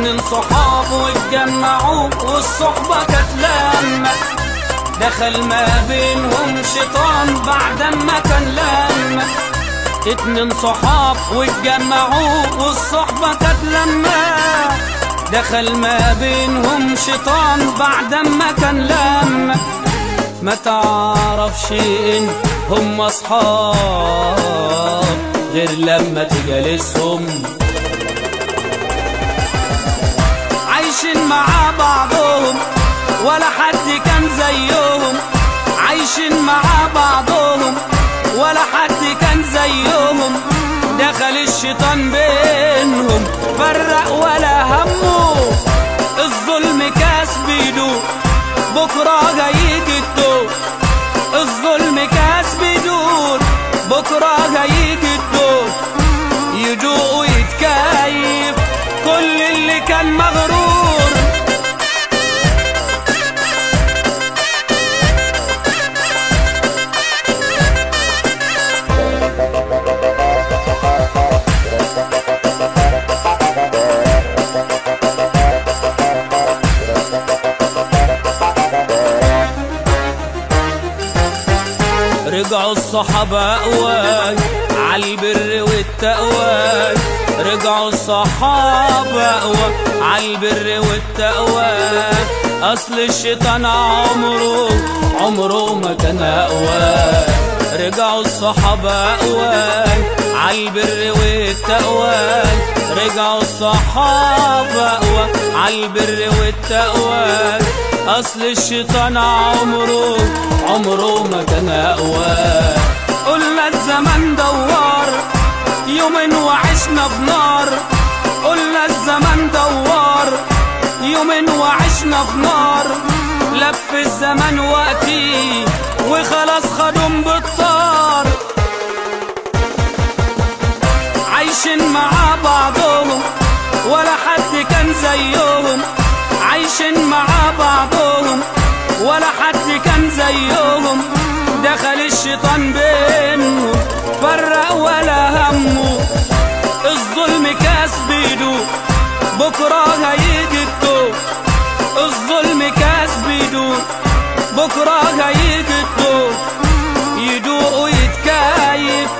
اتنين صحاب واتجمعوا والصحبة كانت لما دخل ما بينهم شيطان بعد ما كان لما اتنين صحاب واتجمعوا والصحبة كانت لما دخل ما بينهم شيطان بعد ما كان لما ما تعرفش إن هم أصحاب غير لما تجالسهم ولا حد كان زيهم عايشين مع بعضهم. ولا حد كان زيهم دخل الشيطان بينهم. فرق ولا همه الظلم كاس بيدوق بكرة هيجي الدور الظلم كاس بيدور بكرة هيجي الدور يدوق ويتكيف. كل اللي كان مغرور رجعوا الصحابة أقوى عالبر والتقوى رجعوا الصحابة أقوى عالبر والتقوى أصل الشيطان عمره عمره ما كان أقوى رجعوا الصحابة أقوى عالبر والتقوى رجعوا الصحابة أقوى عالبر والتقوى أصل الشيطان عمره عمره ما كان أقوى قلنا الزمن دوار يومين وعشنا بنار. قلنا الزمن دوار يومين وعشنا بنار. لف الزمن وقتي وخلاص خدهم بالطار. عايشين مع بعضهم ولا حد كان زيهم. عايشين مع بعضهم ولا حد كان زيهم. دخل الشيطان بينهم فرق ولا همه. الظلم كاس بيدو بكرة هيجي الدور الظلم كاس بيدو بكرة هيجي الدور يدوق ويتكيف